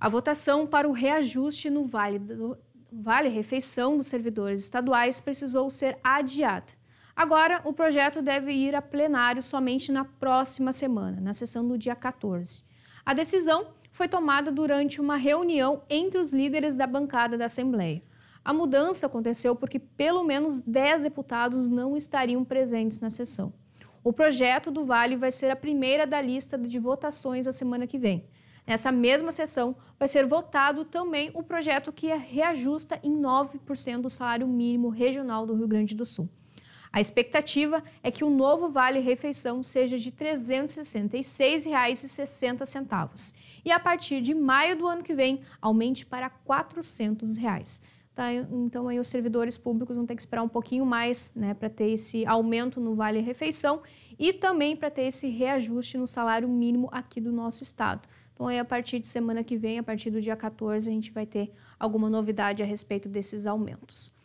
A votação para o reajuste no Vale, do, vale Refeição dos servidores estaduais precisou ser adiada. Agora, o projeto deve ir a plenário somente na próxima semana, na sessão do dia 14. A decisão foi tomada durante uma reunião entre os líderes da bancada da Assembleia. A mudança aconteceu porque pelo menos 10 deputados não estariam presentes na sessão. O projeto do Vale vai ser a primeira da lista de votações a semana que vem. Nessa mesma sessão, vai ser votado também o projeto que reajusta em 9% o salário mínimo regional do Rio Grande do Sul. A expectativa é que o novo Vale Refeição seja de R$ 366,60 e a partir de maio do ano que vem aumente para 400 reais. Tá? Então aí os servidores públicos vão ter que esperar um pouquinho mais né, para ter esse aumento no Vale Refeição e também para ter esse reajuste no salário mínimo aqui do nosso estado. Então aí a partir de semana que vem, a partir do dia 14, a gente vai ter alguma novidade a respeito desses aumentos.